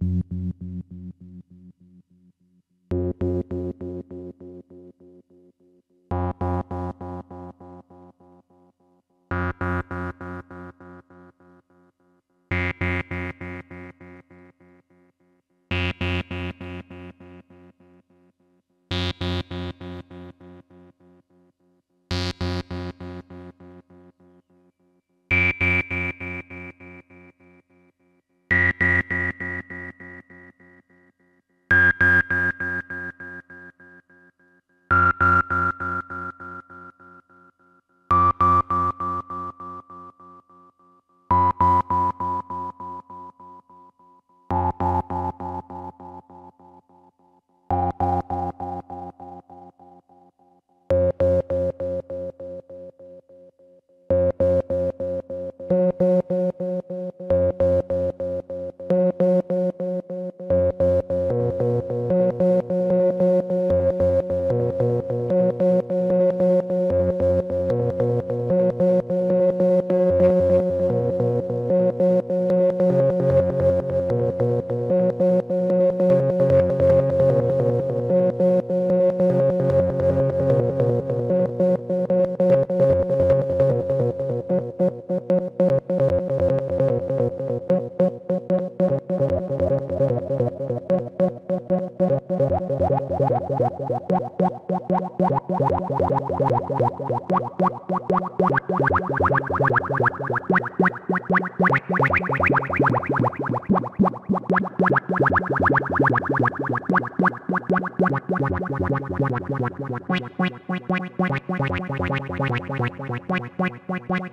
you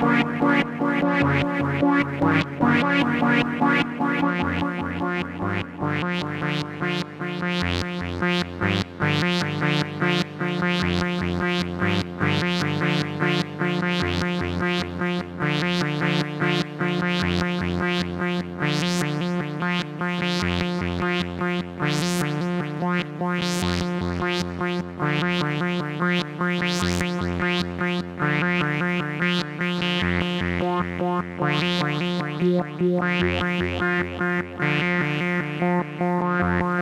Bye. Bye.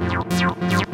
Yo, yo, yo, yo.